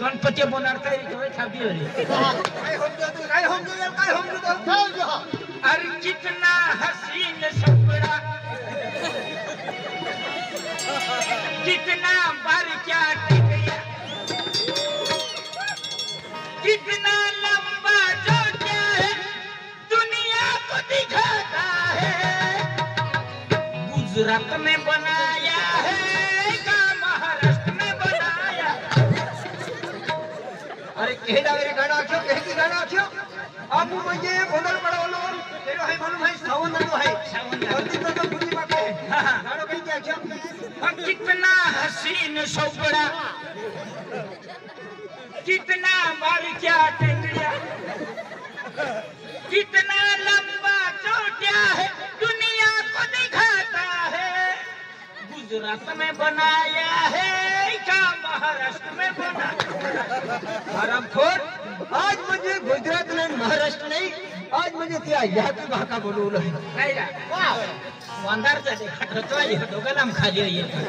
गणपति बनारता एक होय छाबी होय काय हम जो तू काय हम जो काय हम जो चल जो अरे कितना हसीन सपड़ा कितना बार क्या टिकया कितना लंबा जो क्या है दुनिया को दिखाता है गुजरात में बनाया එහෙදා වෙන ගණාක්ෂෝ එහෙදි ගණාක්ෂෝ ආපු මගේ පොදල් පඩවලෝ එරෝ හයි මනු හයි සවන්දනෝ හයි සවන්දනෝ તો ભૂલી પાકો ગાડો કઈ ગયા છો કિતના હસીન સોબડા કિતના માર ક્યા ટેકડિયા कितना लंबा चौटिया है दुनिया को दिखाता है गुजरात में बनाया है बेटा महाराष्ट्र में बना हरामखोर आज मुझे गुजरात में महाराष्ट्र नहीं आज म्हणजे ती अह्याची भाका बोलवलं काय वांधारचा ते खटरतो आहे दोघं लांब खाली आहे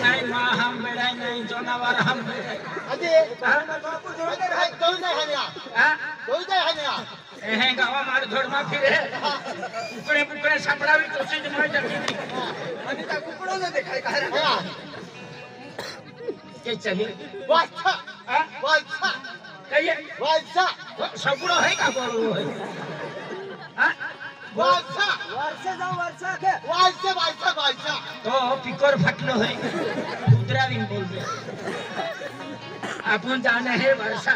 हम बेडाय नाही जनावर बापू जोडे राहत कोण नाही हा कोई दे है ना ए है गावा मार धोड़मा फिरे कुकड़े कुकड़े सपड़ा भी तुसी तो जमा जमी मने ता कुकड़ो ने देखाई कह रहा के चली वाचा वाचा कहिए वाचा सपड़ो है का बोलो है हां वर्षा वर्षा जाओ वर्षा के वर्षा वर्षा वर्षा तो पिकर फटलो है दूसरा दिन बोल रहे अपन जाना है वर्षा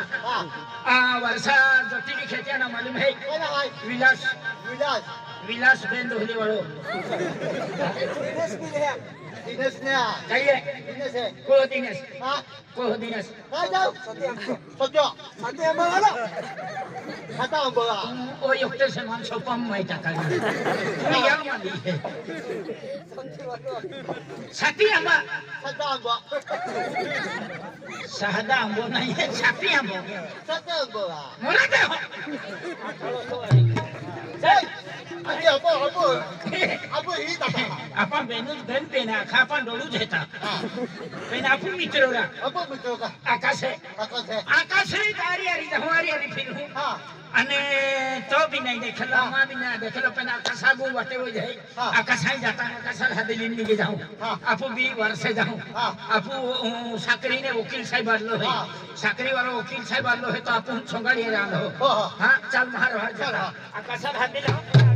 आ वर्षा जोटी की खेती ना मालूम है विलास विलास विलास बेन दोहली वालों दिनेश ने चाहिए दिनेश है को दिनेश हां को दिनेश हां जाओ सत्य सत्य सत्य मारा खाता हम बोला ओ युक्त से मान सो पम मैं जाता है मैं यहां मानी है सत्य हम सत्य हम सहद न આપણ બેનું બેન બેન આખા આપણ ડોલું જ હતા બેન આપણ મિત્રો રા આપણ મિત્રો અને તો બી નહીં દેખલો માં બી ના દેખલો પણ આકાશા બહુ વાટે હોય જાય આકાશા જતા આકાશા હાથે લઈને કે જાઉં આપો બી વર્ષે જાઉં આપો સાકરી ને વકીલ સાહેબ આડલો હે સાકરી વાળો વકીલ સાહેબ આડલો હે તો આપો સંગાડી રાંધો હા ચાલ મારો હાથ આકાશા હાથે લાવ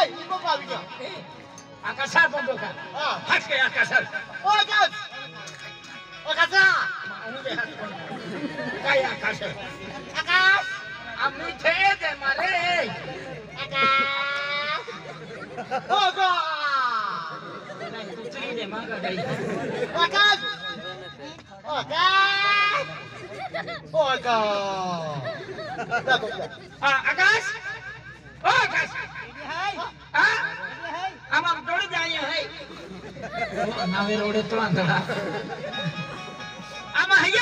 a Ibo Kavinya. Hey, Akasar Oh, Akas. ನಾವೇ ರೋಡ್ ಅಂತಡ ಅಮ್ಮ ಹಯ್ಯ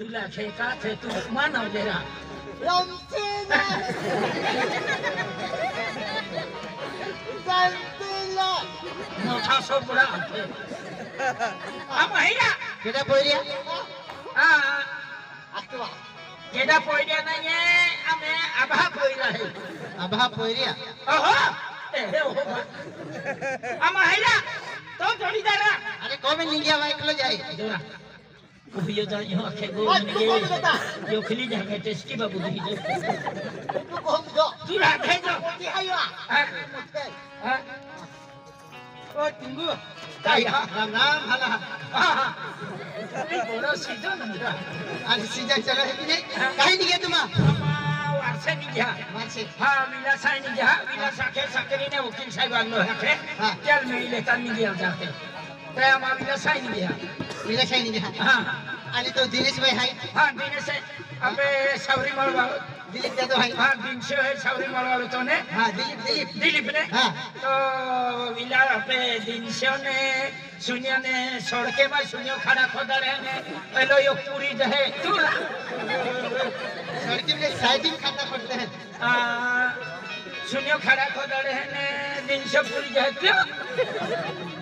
तुला छे का छे तू मानव जरा मोठा सोपडा আম হইরা কেডা পইরিয়া আ আস্তবা কেডা পইরিয়া নাই আভা পইরিয়া આમાં હૈરા તો થોડી જરા અરે કોમે નીંગ્યા વા એકલો જાય જોરા કુપિયો જા યો આખે ગો નીંગે યો ખલી જાય ટેસ્ટી બાબુ દી જો તું કોમ જો તું રાખે જો તી આયો હા હા ઓ ટિંગુ તાયા રામ રામ હાલા હા બોલો સીધો નંદરા આજ સીધા ચલા હે કે નહીં કાઈ નહીં કે તમા વારસે ને સડકે માં સુનિયો ખાડા ખોદા પેલો યો પૂરી જહે સાઈડિંગ सुनियो खड़ा खोदड़ है ने दिन से पूरी जाती